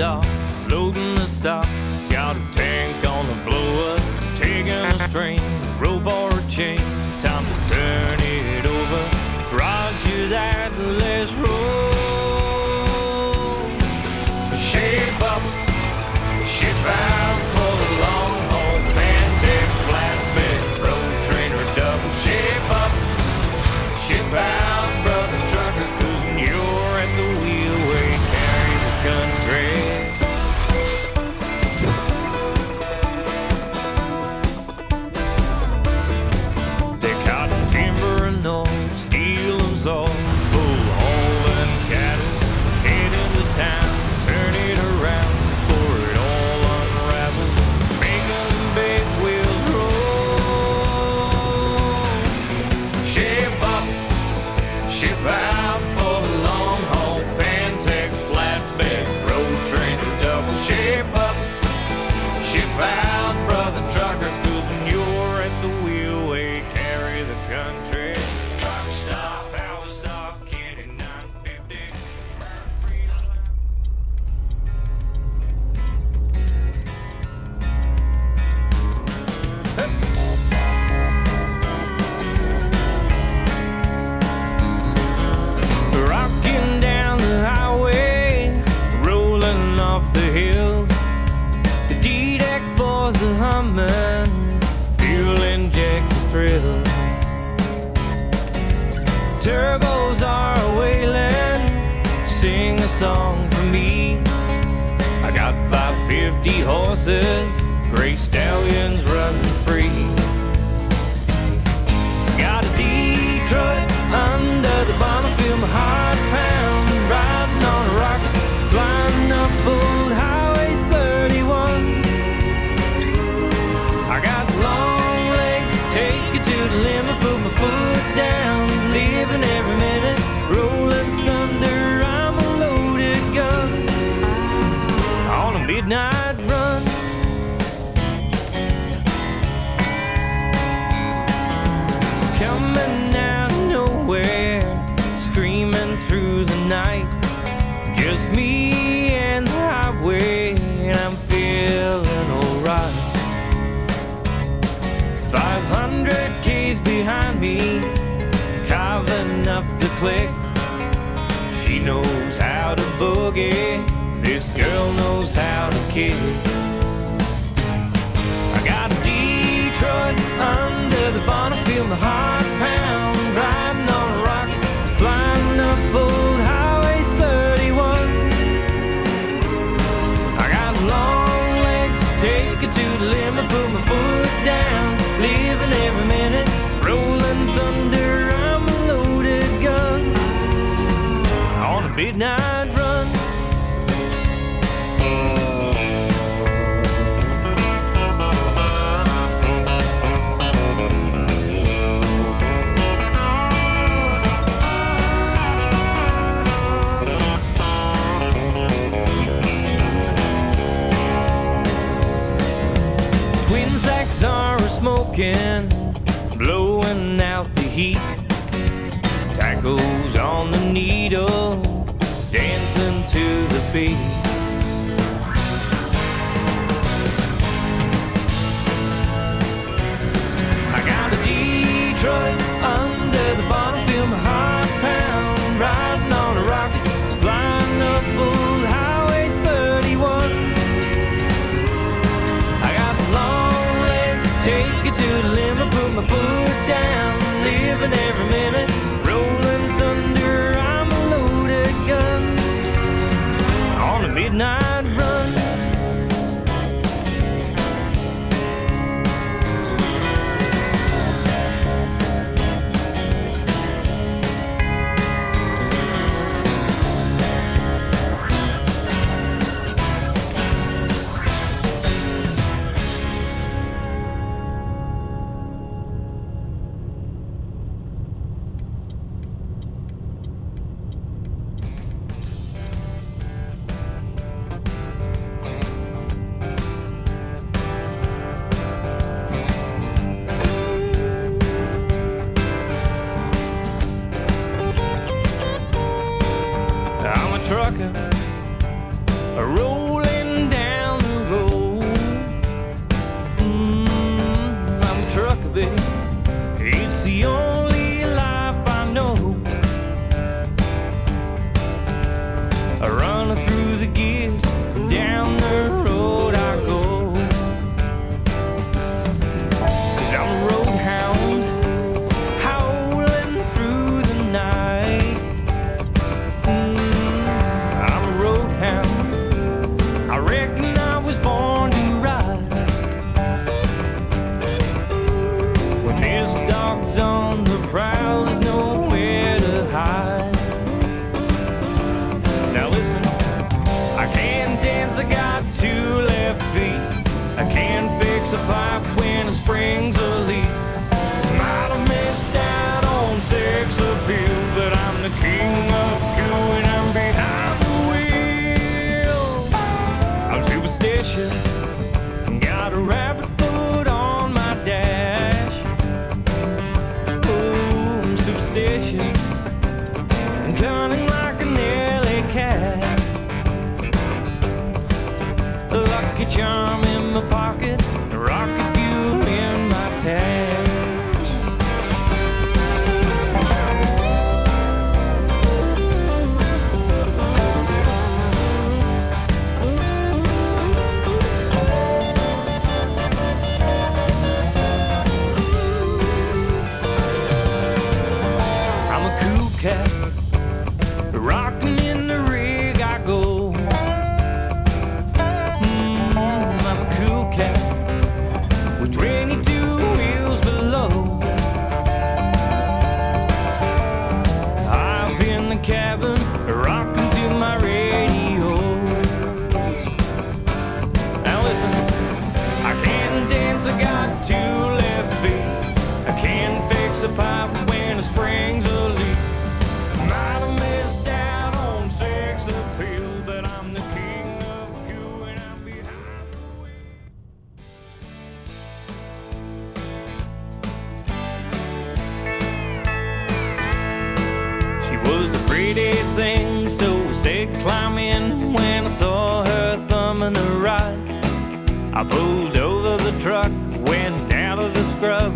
dock, loading the stock. Got a tank on the blower, taking a string, rope or a chain. Time to turn it over. Roger that, let's roll. Shape up, ship out song for me. I got 550 horses, gray stallions running midnight run. coming out of nowhere, screaming through the night. Just me and the highway, and I'm feeling alright. 500 K's behind me, carving up the clicks. She knows how to boogie, knows how to kick. I got Detroit under the bonnet, feel my heart pound. Riding on a rocket, flying up old Highway 31. I got long legs, take it to the limit, put my foot down. Smoking, blowing out the heat. Tacos on the needle, dancing to the beat. To the limit, put my foot down, living every minute, rolling thunder. I'm a loaded gun on a midnight run. trucker, a pipe when the springs a leak. Might have missed out on sex appeal, but I'm the king of cool and I'm behind the wheel. I'm superstitious, got a rabbit foot on my dash. Ooh, I'm superstitious, and cunning like an alley cat. Lucky charm I pulled over the truck, went down to the scrub,